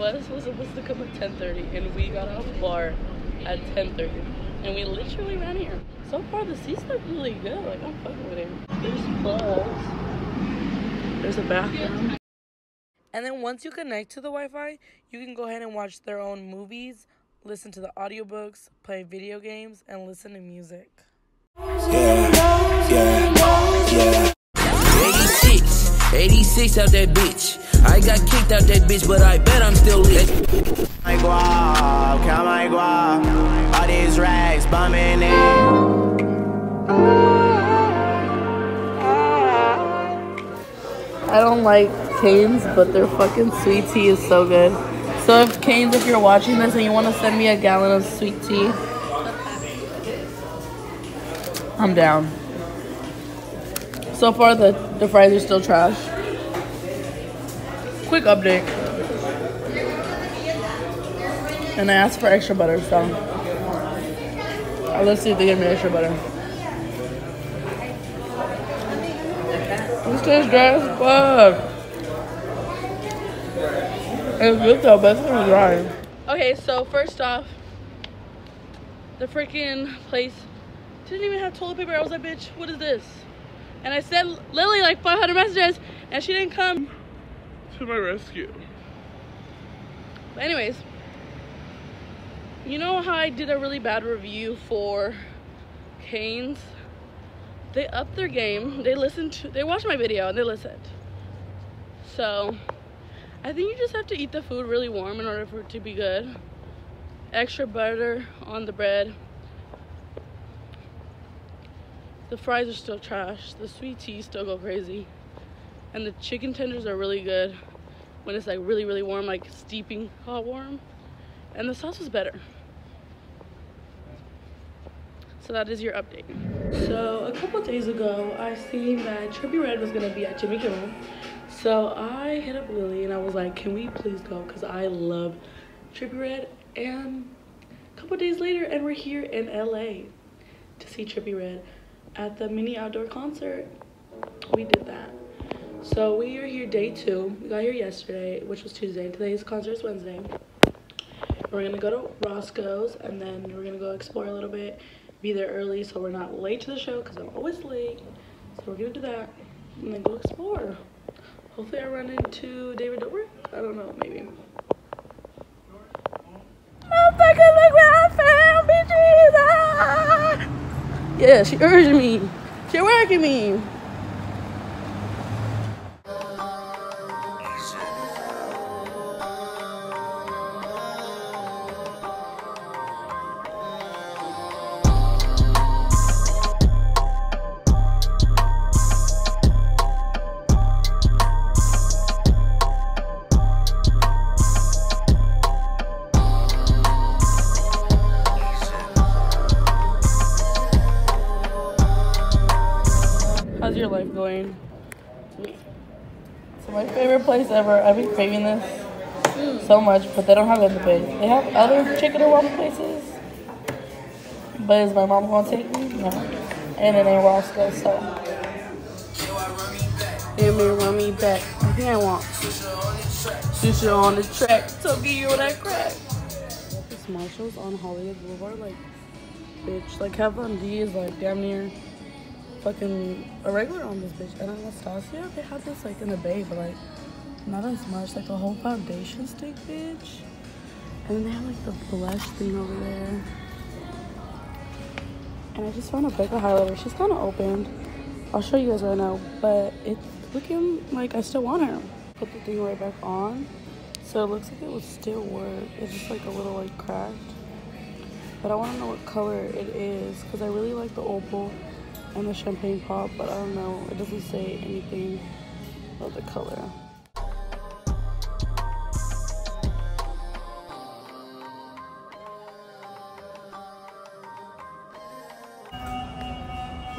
bus was supposed to come at 10:30, and we got off BART at 10:30, and we literally ran here. So far, the seats look really good. Like I'm fucking with it. There's plugs. There's a bathroom. And then once you connect to the Wi-Fi, you can go ahead and watch their own movies, listen to the audiobooks, play video games, and listen to music. Yeah, yeah, yeah. 86, 86 out that bitch. I got kicked out that bitch, but I bet I'm still lit. My guap, count my guap. All these rags bumming in. I don't like Canes, but their fucking sweet tea is so good. So if Canes, if you're watching this and you want to send me a gallon of sweet tea, I'm down. So far, the, the fries are still trash. Quick update. And I asked for extra butter, so uh, let's see if they give me extra butter. This tastes dry as fuck. It's good though, but it's of dry. Okay, so first off, the freaking place didn't even have toilet paper. I was like, bitch, what is this? And I sent Lily like 500 messages, and she didn't come to my rescue. But anyways, you know how I did a really bad review for Canes? They upped their game. They listened to, they watched my video and they listened. So, I think you just have to eat the food really warm in order for it to be good. Extra butter on the bread. The fries are still trash. The sweet tea still go crazy. And the chicken tenders are really good when it's like really, really warm, like steeping hot warm. And the sauce was better. So that is your update. So a couple days ago, I seen that Trippie Redd was gonna be at Jimmy Kimmel. So I hit up Lily and I was like, can we please go? Cause I love Trippie Redd. And a couple days later, and we're here in LA to see Trippie Redd at the mini outdoor concert. We did that. So we are here day two. We got here yesterday, which was Tuesday. Today's concert is Wednesday. We're gonna go to Roscoe's and then we're gonna go explore a little bit. Be there early so we're not late to the show because I'm always late. So we're gonna do that and then go explore. Hopefully I run into David Dobrik. I don't know, maybe. Yeah, she urging me. She working me. How's your life going? It's my favorite place ever. I've been craving this so much, but they don't have it in the bay. They have other chicken and ramen places. But is my mom gonna take me? No. And it ain't Roscoe, so. Give me run me back. I think I want sushi on the track. So give you that crack. This Marshall's on Hollywood Boulevard, like, bitch. Like, Kat Von D is like damn near fucking a regular on this bitch. And Anastasia, they had this like in the bay, but like not as much. Like a whole foundation stick, bitch. And then they have like the blush thing over there. And I just found a Becca highlighter. She's kind of opened. I'll show you guys right now, but it's looking like I still want her. Put the thing right back on. So it looks like it would still work. It's just like a little like cracked. But I want to know what color it is because I really like the opal and the champagne pop, but I don't know. It doesn't say anything about the color.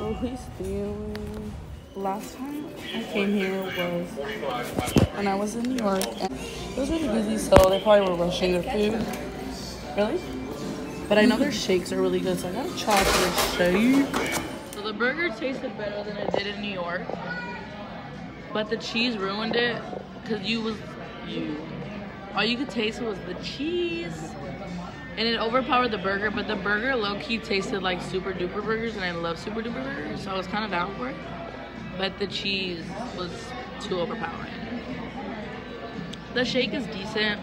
Oh, he's stealing? Last time I came here was when I was in New York, and it was really busy, so they probably were rushing their food. Really? But I know their shakes are really good, so I got a chocolate shake. Burger tasted better than it did in New York, but the cheese ruined it because you was you. all you could taste was the cheese. And it overpowered the burger, but the burger low-key tasted like super duper burgers, and I love super duper burgers, so I was kind of down for it. But the cheese was too overpowering. The shake is decent.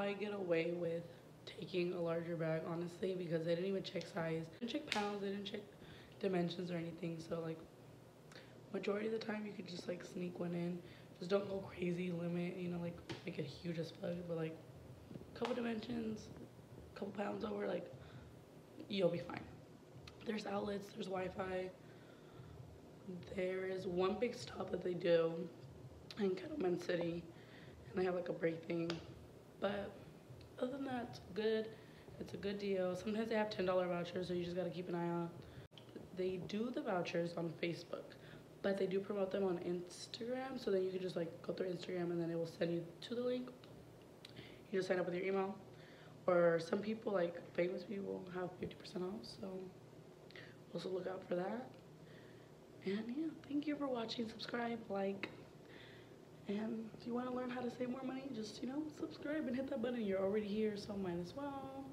Probably get away with taking a larger bag, honestly, because they didn't even check size. They didn't check pounds, they didn't check dimensions or anything. So, like, majority of the time, you could just, like, sneak one in. Just don't go crazy, limit, you know, like, make it huge as but, like, a couple dimensions, a couple pounds over, like, you'll be fine. There's outlets, there's Wi-Fi. There is one big stop that they do in Kettleman City, and they have like a break thing. But other than that, it's good. It's a good deal. Sometimes they have ten dollar vouchers, so you just gotta keep an eye on. They do the vouchers on Facebook, but they do promote them on Instagram. So then you can just like go through Instagram, and then it will send you to the link. You just sign up with your email, or some people like famous people have fifty percent off. So also look out for that. And yeah, thank you for watching. Subscribe, like, and if you want to learn how to save more money, just, you know, subscribe and hit that button. You're already here, so might as well.